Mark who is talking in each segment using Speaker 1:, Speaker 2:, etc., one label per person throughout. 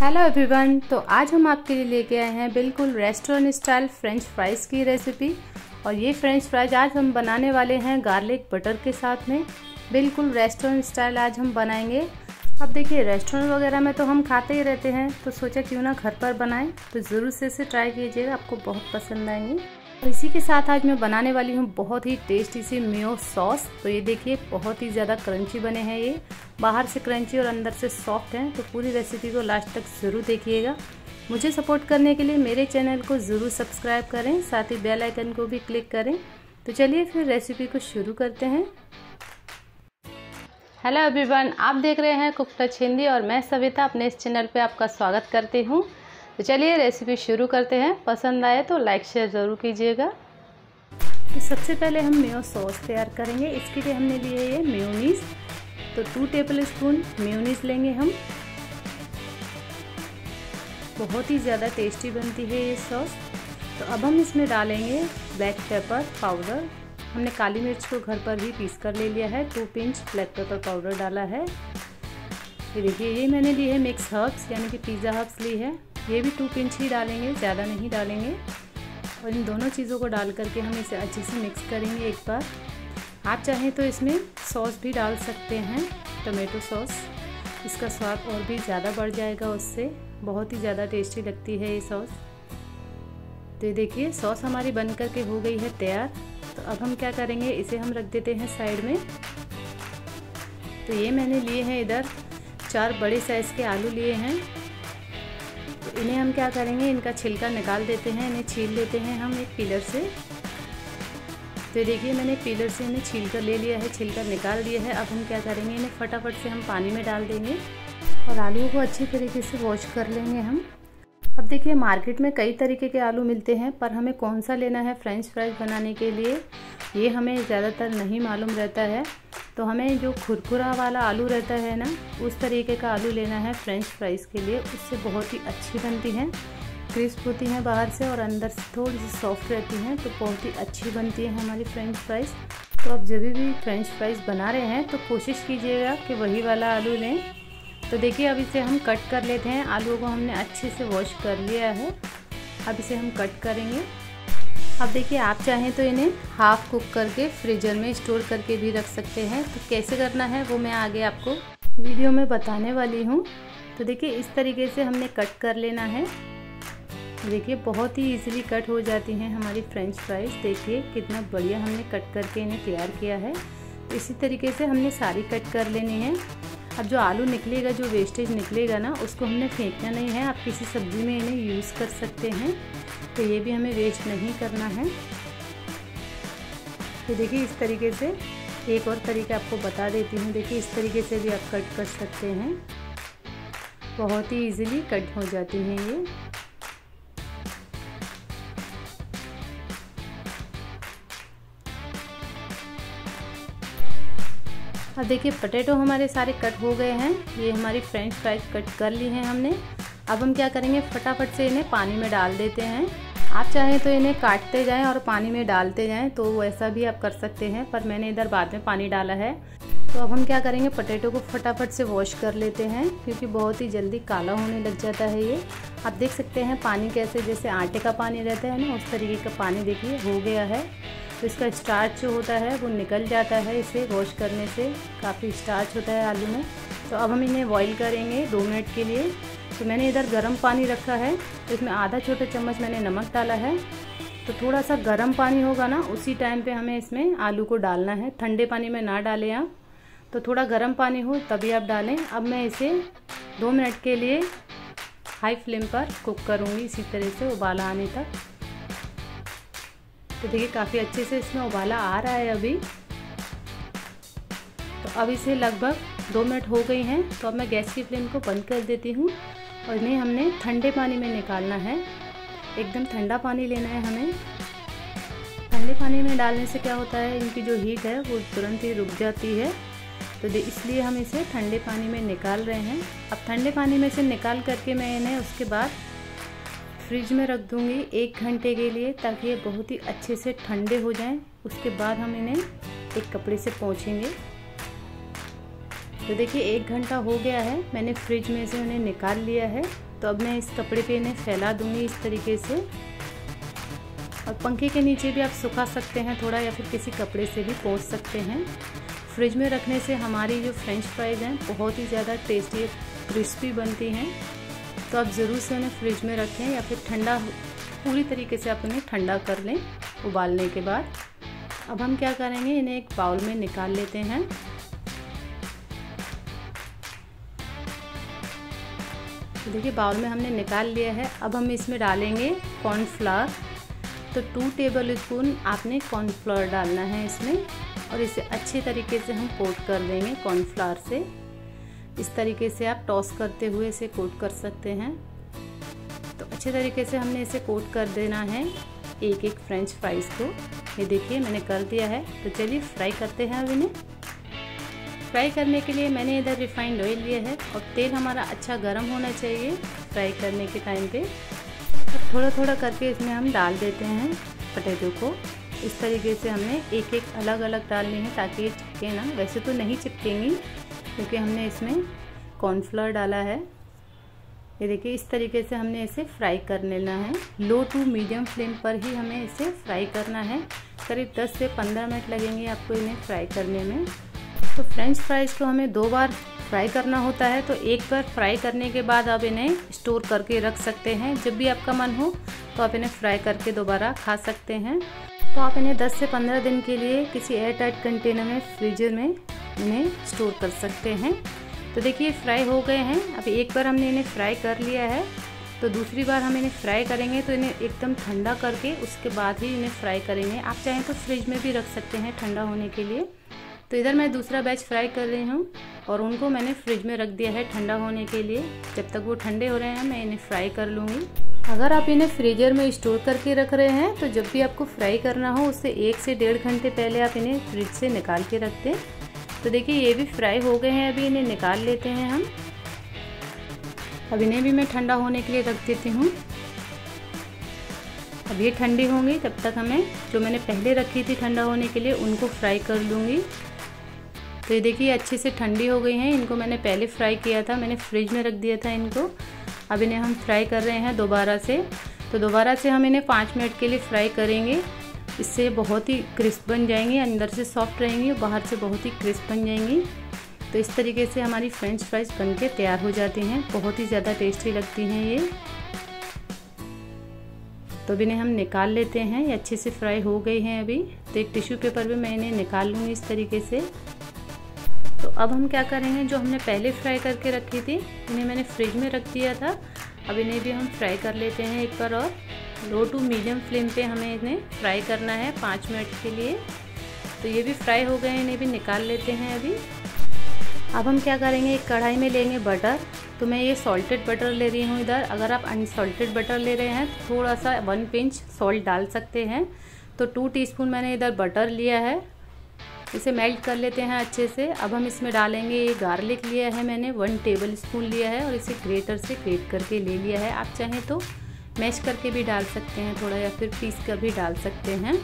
Speaker 1: Hello everyone तो आज हम आपके लिए लेके आए हैं बिल्कुल रेस्टोरेंट स्टाइल फ्रेंच फ्राइज़ की रेसिपी और ये फ्रेंच फ्राइज आज हम बनाने वाले हैं गार्लिक बटर के साथ में। बिल्कुल रेस्टोरेंट स्टाइल आज हम बनाएँगे। अब देखिए रेस्टोरेंट वगैरह में तो हम खाते ही रहते हैं तो सोचा क्यों ना घर पर बनाएँ तो ज़रूर से इसे ट्राई कीजिएगा, आपको बहुत पसंद आएँगे। और इसी के साथ आज मैं बनाने वाली हूँ बहुत ही टेस्टी सी म्यो सॉस तो ये देखिए, बहुत ही ज़्यादा क्रंची बने हैं ये। बाहर से क्रंची और अंदर से सॉफ्ट हैं तो पूरी रेसिपी को लास्ट तक ज़रूर देखिएगा। मुझे सपोर्ट करने के लिए मेरे चैनल को ज़रूर सब्सक्राइब करें, साथ ही बेल आइकन को भी क्लिक करें। तो चलिए फिर रेसिपी को शुरू करते हैं। हेलो एवरीवन आप देख रहे हैं कुक टच हिंदी और मैं सविता, अपने इस चैनल पे आपका स्वागत करती हूँ। तो चलिए रेसिपी शुरू करते हैं। पसंद आए तो लाइक शेयर ज़रूर कीजिएगा। तो सबसे पहले हम मेयो सॉस तैयार करेंगे। इसके लिए हमने लिए ये मेयोनीज तो टू टेबल स्पून मेयोनीज लेंगे हम। बहुत ही ज़्यादा टेस्टी बनती है ये सॉस तो अब हम इसमें डालेंगे ब्लैक पेपर पाउडर हमने काली मिर्च को घर पर ही पीस कर ले लिया है। Two pinch black pepper powder डाला है। ये देखिए, ये मैंने ली है मिक्स हर्ब्स यानी कि पिज़्ज़ा हर्ब्स ली है। ये भी टू पिंच ही डालेंगे, ज़्यादा नहीं डालेंगे। और इन दोनों चीज़ों को डाल करके हम इसे अच्छे से मिक्स करेंगे एक बार। आप चाहें तो इसमें सॉस भी डाल सकते हैं टमेटो सॉस इसका स्वाद और भी ज़्यादा बढ़ जाएगा उससे। बहुत ही ज़्यादा टेस्टी लगती है ये सॉस तो ये देखिए सॉस हमारी बन करके हो गई है तैयार। तो अब हम क्या करेंगे, इसे हम रख देते हैं साइड में। तो ये मैंने लिए हैं इधर। चार बड़े साइज़ के आलू लिए हैं। इन्हें हम क्या करेंगे? इनका छिलका निकाल देते हैं, इन्हें छील लेते हैं हम एक पीलर से। तो देखिए, मैंने पिलर से इन्हें छील कर ले लिया है छिलकर निकाल दिया है। अब हम क्या करेंगे? इन्हें फटाफट से हम पानी में डाल देंगे और आलू को अच्छी तरीके से वॉश कर लेंगे हम। अब देखिए मार्केट में कई तरीके के आलू मिलते हैं, पर हमें कौन सा लेना है फ्रेंच फ्राइज बनाने के लिए, ये हमें ज़्यादातर नहीं मालूम रहता है। तो हमें जो खुरखुरा वाला आलू रहता है ना, उस तरीके का आलू लेना है फ्रेंच फ्राइज़ के लिए। उससे बहुत ही अच्छी बनती हैं क्रिस्प होती हैं बाहर से और अंदर से थोड़ी सी सॉफ्ट रहती हैं तो बहुत ही अच्छी बनती है हमारी फ्रेंच फ्राइज़ तो आप जब भी फ्रेंच फ्राइज़ बना रहे हैं तो कोशिश कीजिएगा कि वही वाला आलू लें। तो देखिए, अब इसे हम कट कर लेते हैं। आलू को हमने अच्छे से वॉश कर लिया है। अब इसे हम कट करेंगे। अब देखिए, आप चाहें तो इन्हें हाफ़ कुक करके फ्रीजर में स्टोर करके भी रख सकते हैं। तो कैसे करना है, वो मैं आगे आपको वीडियो में बताने वाली हूँ। तो देखिए, इस तरीके से हमने कट कर लेना है। देखिए, बहुत ही इजीली कट हो जाती हैं हमारी फ्रेंच फ्राइज देखिए, कितना बढ़िया हमने कट करके इन्हें तैयार किया है। इसी तरीके से हमने सारी कट कर लेनी है। अब जो आलू निकलेगा, जो वेस्टेज निकलेगा ना, उसको हमने फेंकना नहीं है। आप किसी सब्ज़ी में इन्हें यूज़ कर सकते हैं। तो ये भी हमें वेस्ट नहीं करना है। तो देखिए इस तरीके से, एक और तरीका आपको बता देती हूँ। देखिए इस तरीके से भी आप कट कर सकते हैं। बहुत ही इजीली कट हो जाती हैं ये। अब देखिए पटेटो हमारे सारे कट हो गए हैं। ये हमारी फ्रेंच फ्राइज कट कर ली हैं हमने। अब हम क्या करेंगे, फटाफट से इन्हें पानी में डाल देते हैं। आप चाहें तो इन्हें काटते जाएँ और पानी में डालते जाएँ तो वैसा भी आप कर सकते हैं, पर मैंने इधर बाद में पानी डाला है। तो अब हम क्या करेंगे पटेटो को फटाफट से वॉश कर लेते हैं, क्योंकि बहुत ही जल्दी काला होने लग जाता है ये। आप देख सकते हैं पानी कैसे, जैसे आटे का पानी रहता है ना, उस तरीके का पानी देखिए, हो गया है। तो इसका स्टार्च जो होता है, वो निकल जाता है इसे वॉश करने से। काफ़ी स्टार्च होता है आलू में। तो अब हम इन्हें बॉईल करेंगे दो मिनट के लिए। तो मैंने इधर गर्म पानी रखा है। तो इसमें आधा छोटा चम्मच मैंने नमक डाला है। तो थोड़ा सा गर्म पानी होगा ना, उसी टाइम पे हमें इसमें आलू को डालना है। ठंडे पानी में ना डालें आप। तो थोड़ा गर्म पानी हो, तभी आप डालें। अब मैं इसे दो मिनट के लिए हाई फ्लेम पर कुक करूँगी इसी तरह से उबाला आने तक। तो देखिए, काफ़ी अच्छे से इसमें उबाला आ रहा है अभी। तो अब इसे लगभग दो मिनट हो गई हैं तो अब मैं गैस की फ्लेम को बंद कर देती हूँ और इन्हें हमने ठंडे पानी में निकालना है। एकदम ठंडा पानी लेना है हमें। ठंडे पानी में डालने से क्या होता है, इनकी जो हीट है वो तुरंत ही रुक जाती है। तो इसलिए हम इसे ठंडे पानी में निकाल रहे हैं। अब ठंडे पानी में से निकाल करके मैं इन्हें उसके बाद फ्रिज में रख दूँगी एक घंटे के लिए ताकि ये बहुत ही अच्छे से ठंडे हो जाएँ। उसके बाद हम इन्हें एक कपड़े से पोंछेंगे। तो देखिए, एक घंटा हो गया है। मैंने फ्रिज में से उन्हें निकाल लिया है। तो अब मैं इस कपड़े पे इन्हें फैला दूँगी इस तरीके से। और पंखे के नीचे भी आप सुखा सकते हैं थोड़ा या फिर किसी कपड़े से भी पोंछ सकते हैं। फ्रिज में रखने से हमारी जो फ्रेंच फ्राइज़ हैं बहुत ही ज़्यादा टेस्टी क्रिस्पी बनती हैं। तो आप ज़रूर से उन्हें फ्रिज में रखें या फिर ठंडा पूरी तरीके से आप उन्हें ठंडा कर लें उबालने के बाद। अब हम क्या करेंगे, इन्हें एक बाउल में निकाल लेते हैं। देखिए, बाउल में हमने निकाल लिया है। अब हम इसमें डालेंगे कॉर्नफ्लावर। तो टू टेबल स्पून आपने कॉर्नफ्लावर डालना है इसमें और इसे अच्छे तरीके से हम कोट कर देंगे कॉर्नफ्लावर से। इस तरीके से आप टॉस करते हुए इसे कोट कर सकते हैं। तो अच्छे तरीके से हमने इसे कोट कर देना है एक एक फ्रेंच फ्राइज़ को। ये देखिए, मैंने कर दिया है। तो चलिए फ्राई करते हैं अब इन्हें। फ्राई करने के लिए मैंने इधर रिफाइंड ऑयल लिया है और तेल हमारा अच्छा गर्म होना चाहिए फ्राई करने के टाइम पे। अब थोड़ा थोड़ा करके इसमें हम डाल देते हैं पटेटो को। इस तरीके से हमने एक एक अलग अलग डालनी है ताकि ये चिपके ना। वैसे तो नहीं चिपकेंगी क्योंकि हमने इसमें कॉर्नफ्लोर डाला है। ये देखिए, इस तरीके से हमने इसे फ्राई कर लेना है। लो टू मीडियम फ्लेम पर ही हमें इसे फ्राई करना है। करीब 10 से 15 मिनट लगेंगे आपको इन्हें फ्राई करने में। तो फ्रेंच फ्राइज़ को हमें दो बार फ्राई करना होता है तो एक बार फ्राई करने के बाद आप इन्हें स्टोर करके रख सकते हैं। जब भी आपका मन हो तो आप इन्हें फ्राई करके दोबारा खा सकते हैं। तो आप इन्हें 10 से 15 दिन के लिए किसी एयर टाइट कंटेनर में फ्रीजर में इन्हें स्टोर कर सकते हैं। तो देखिए फ्राई हो गए हैं। अब एक बार हमने इन्हें फ्राई कर लिया है। तो दूसरी बार हम इन्हें फ्राई करेंगे तो इन्हें एकदम ठंडा करके उसके बाद ही इन्हें फ्राई करेंगे। आप चाहें तो फ्रिज में भी रख सकते हैं ठंडा होने के लिए। तो इधर मैं दूसरा बैच फ्राई कर रही हूँ और उनको मैंने फ्रिज में रख दिया है ठंडा होने के लिए। जब तक वो ठंडे हो रहे हैं, मैं इन्हें फ्राई कर लूँगी। अगर आप इन्हें फ्रीजर में स्टोर करके रख रहे हैं तो जब भी आपको फ्राई करना हो उससे एक से डेढ़ घंटे पहले आप इन्हें फ्रिज से निकाल के रख दें। तो देखिए, ये भी फ्राई हो गए हैं, अभी इन्हें निकाल लेते हैं हम। अब इन्हें भी मैं ठंडा होने के लिए रख देती हूँ। अब ये ठंडी होंगी, तब तक हमें जो मैंने पहले रखी थी ठंडा होने के लिए, उनको फ्राई कर लूँगी। तो ये देखिए, अच्छे से ठंडी हो गई हैं। इनको मैंने पहले फ्राई किया था, मैंने फ्रिज में रख दिया था इनको। अब इन्हें हम फ्राई कर रहे हैं दोबारा से। तो दोबारा से हम इन्हें पाँच मिनट के लिए फ्राई करेंगे। इससे बहुत ही क्रिस्प बन जाएँगी, अंदर से सॉफ्ट रहेंगी और बाहर से बहुत ही क्रिस्प बन जाएँगी। तो इस तरीके से हमारी फ्रेंच फ्राइज बन के तैयार हो जाती हैं। बहुत ही ज़्यादा टेस्टी लगती हैं ये। तो अब इन्हें हम निकाल लेते हैं। ये अच्छे से फ्राई हो गई हैं अभी। तो एक टिश्यू पेपर में मैं इन्हें निकाल लूँगी इस तरीके से। तो अब हम क्या करेंगे? जो हमने पहले फ्राई करके रखी थी, इन्हें मैंने फ्रिज में रख दिया था। अब इन्हें भी हम फ्राई कर लेते हैं एक बार और। लो टू मीडियम फ्लेम पे हमें इन्हें फ्राई करना है पाँच मिनट के लिए। तो ये भी फ्राई हो गए, इन्हें भी निकाल लेते हैं अभी। अब हम क्या करेंगे, एक कढ़ाई में लेंगे बटर। तो मैं ये सॉल्टेड बटर ले रही हूँ इधर। अगर आप अनसॉल्टेड बटर ले रहे हैं तो थोड़ा सा वन पिंच सॉल्ट डाल सकते हैं। तो टू टीस्पून मैंने इधर बटर लिया है। इसे मेल्ट कर लेते हैं अच्छे से। अब हम इसमें डालेंगे ये गार्लिक लिया है मैंने। वन टेबल स्पून लिया है और इसे ग्रेटर से ग्रेट करके ले लिया है। आप चाहें तो मैश करके भी डाल सकते हैं थोड़ा या फिर पीस कर भी डाल सकते हैं।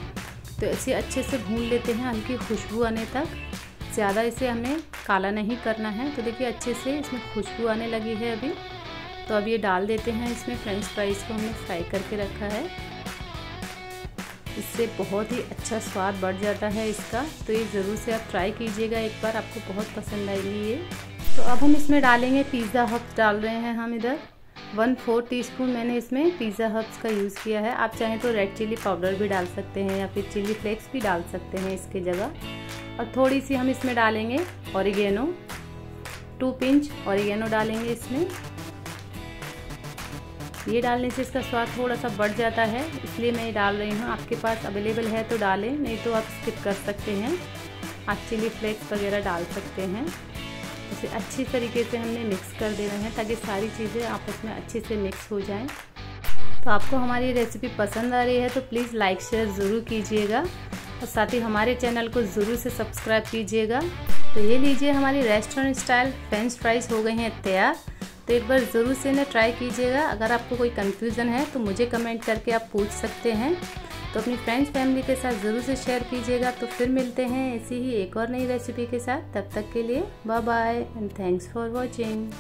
Speaker 1: तो इसे अच्छे से भून लेते हैं हल्की खुशबू आने तक। ज़्यादा इसे हमें काला नहीं करना है। तो देखिए अच्छे से इसमें खुशबू आने लगी है अभी। तो अब ये डाल देते हैं इसमें फ्रेंच फ्राइज़ को हमने फ्राई करके रखा है। इससे बहुत ही अच्छा स्वाद बढ़ जाता है इसका। तो ये ज़रूर से आप ट्राई कीजिएगा एक बार, आपको बहुत पसंद आएगी ये। तो अब हम इसमें डालेंगे पिज़्ज़ा। हब्स डाल रहे हैं हम इधर। वन फोर टीस्पून मैंने इसमें पिज़्ज़ा हब्स का यूज़ किया है। आप चाहें तो रेड चिली पाउडर भी डाल सकते हैं या फिर चिली फ्लेक्स भी डाल सकते हैं इसके जगह। और थोड़ी सी हम इसमें डालेंगे औरिगेनो टू पिंच औरिगेनो डालेंगे इसमें। ये डालने से इसका स्वाद थोड़ा सा बढ़ जाता है, इसलिए मैं ये डाल रही हूँ। आपके पास अवेलेबल है तो डालें, नहीं तो आप स्किप कर सकते हैं। आप चिली फ्लेक्स वगैरह डाल सकते हैं। इसे अच्छी तरीके से हमने मिक्स कर देना है ताकि सारी चीज़ें आपस में अच्छे से मिक्स हो जाएँ। तो आपको हमारी रेसिपी पसंद आ रही है तो प्लीज़ लाइक शेयर ज़रूर कीजिएगा। और साथ ही हमारे चैनल को ज़रूर से सब्सक्राइब कीजिएगा। तो ये लीजिए हमारी रेस्टोरेंट स्टाइल फ्रेंच फ्राइज़ हो गए हैं तैयार। तो एक बार ज़रूर से इन्हें ट्राई कीजिएगा। अगर आपको कोई कन्फ्यूज़न है तो मुझे कमेंट करके आप पूछ सकते हैं। तो अपनी फ्रेंड्स फैमिली के साथ ज़रूर से शेयर कीजिएगा। तो फिर मिलते हैं ऐसी ही एक और नई रेसिपी के साथ। तब तक के लिए bye bye and thanks for watching